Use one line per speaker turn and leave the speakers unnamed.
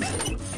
Let's go.